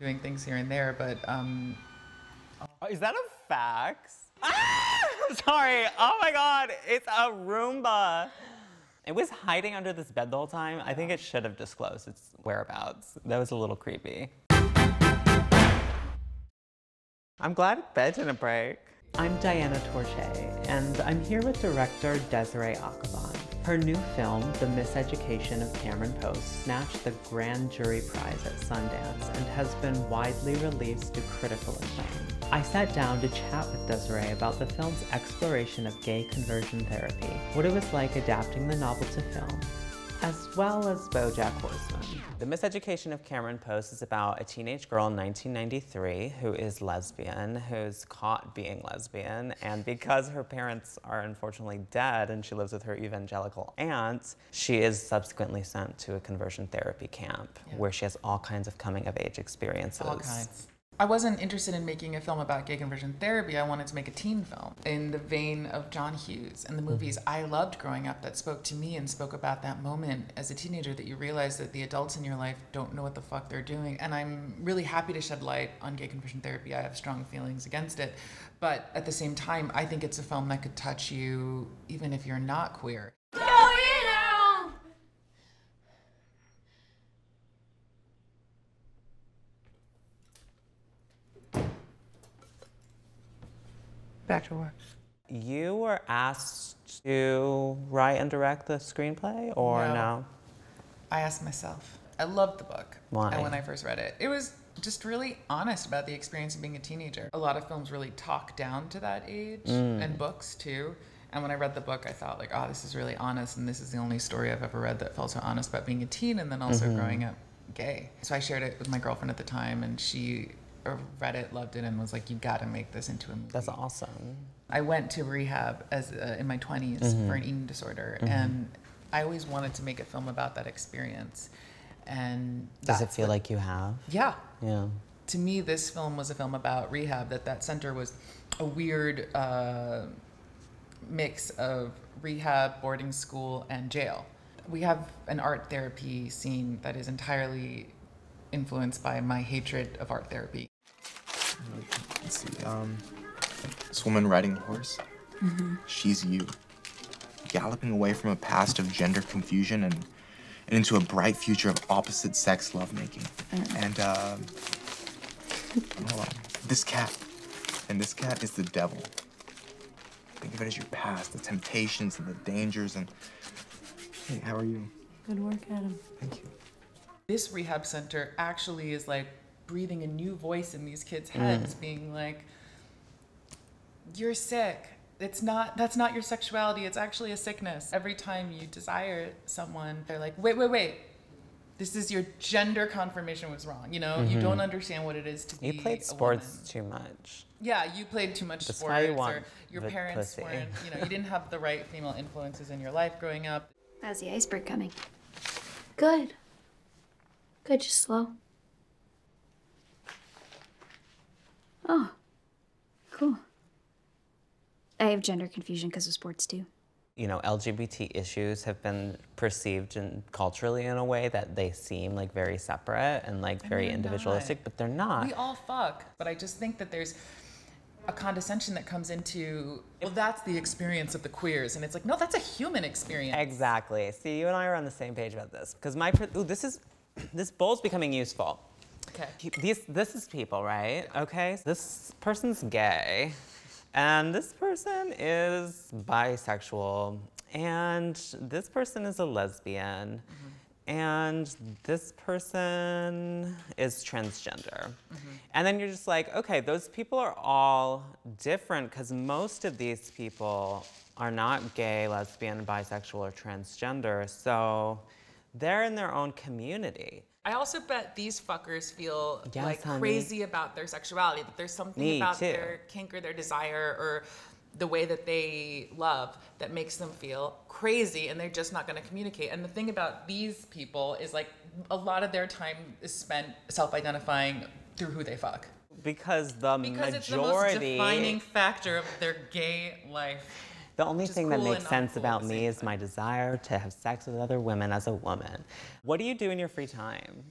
doing things here and there, but um, Oh, Is that a fax? Ah! Sorry. Oh my God. It's a Roomba. It was hiding under this bed the whole time. I think it should have disclosed its whereabouts. That was a little creepy. I'm glad bed didn't break. I'm Diana Tourjée, and I'm here with director Desiree Akhavan. Her new film, The Miseducation of Cameron Post, snatched the Grand Jury Prize at Sundance and has been widely released to critical acclaim. I sat down to chat with Desiree about the film's exploration of gay conversion therapy, what it was like adapting the novel to film, as well as BoJack Horseman. The Miseducation of Cameron Post is about a teenage girl in 1993 who is lesbian, who's caught being lesbian, and because her parents are unfortunately dead and she lives with her evangelical aunt, she is subsequently sent to a conversion therapy camp where she has all kinds of coming of age experiences. all kinds. I wasn't interested in making a film about gay conversion therapy. I wanted to make a teen film in the vein of John Hughes and the mm-hmm. movies I loved growing up that spoke to me and spoke about that moment as a teenager that you realize that the adults in your life don't know what the fuck they're doing. And I'm really happy to shed light on gay conversion therapy. I have strong feelings against it. But at the same time, I think it's a film that could touch you even if you're not queer. Back to work. You were asked to write and direct the screenplay, or No. no? I asked myself. I loved the book. Why? And when I first read it, it was just really honest about the experience of being a teenager. A lot of films really talk down to that age, and books too. And when I read the book, I thought like, oh, this is really honest, and this is the only story I've ever read that felt so honest about being a teen, and then also growing up gay. So I shared it with my girlfriend at the time, and she uh, read it, loved it, and was like, you got to make this into a movie. That's awesome. I went to rehab as uh, in my 20s Mm-hmm. for an eating disorder, and I always wanted to make a film about that experience. And Does it feel what- like you have? Yeah. Yeah. To me, this film was a film about rehab. That that center was a weird uh, mix of rehab, boarding school, and jail. We have an art therapy scene that is entirely influenced by my hatred of art therapy. Let's see. Um, this woman riding a horse. She's you, galloping away from a past of gender confusion and, and into a bright future of opposite sex lovemaking. And uh, hold on, this cat, and this cat is the devil. Think of it as your past, the temptations and the dangers. And hey, how are you? Good work, Adam. Thank you. This rehab center actually is like breathing a new voice in these kids' heads, mm. being like, "You're sick. It's not. That's not your sexuality. It's actually a sickness." Every time you desire someone, they're like, "Wait, wait, wait. This is your gender confirmation was wrong. You know, you don't mm-hmm. understand what it is to be." You played a sports woman." too much. Yeah, you played too much That's sports, why you want or your the parents pussy. weren't. You know, you didn't have the right female influences in your life growing up. How's the iceberg coming? Good. Good, just slow. Oh, cool. I have gender confusion because of sports too. You know, LGBT issues have been perceived in, culturally in a way that they seem like very separate and like very individualistic, not. but they're not. We all fuck, but I just think that there's a condescension that comes into well that's the experience of the queers and it's like no that's a human experience Exactly. See, you and I are on the same page about this because my ooh, this is this bowl's becoming useful. okay These, this is people, right? Okay, this person's gay, and this person is bisexual, and this person is a lesbian, mm-hmm. and this person is transgender. Mm-hmm. And then you're just like, okay, those people are all different because most of these people are not gay, lesbian, bisexual, or transgender, so they're in their own community. i also bet these fuckers feel Yes, like honey. crazy about their sexuality that there's something Me about too. their kink or their desire or the way that they love that makes them feel crazy and they're just not going to communicate and the thing about these people is like a lot of their time is spent self-identifying through who they fuck Because the because it's the most majority, defining factor of their gay life the only which is thing that makes sense uncool at about me same is my desire to have sex with other women as a woman. What do you do in your free time?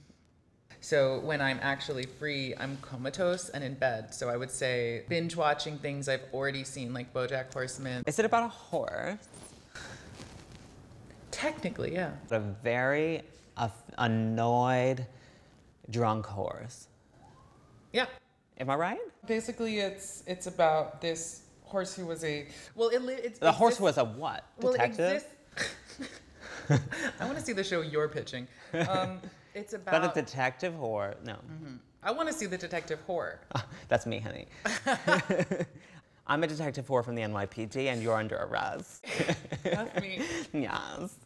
So when I'm actually free, I'm comatose and in bed. So I would say binge watching things I've already seen, like BoJack Horseman. Is it about a horse? Technically, yeah. A very uh, annoyed, drunk horse. Yeah. Am I right? Basically, it's it's about this horse who was a well. It, it's The horse was a what? well, it Detective? exists- I want to see the show you're pitching. Um, it's about. but a detective horse? No. I want to see the detective horror. That's me, honey. I'm a detective whore from the NYPD, and you're under arrest. That's me. yes.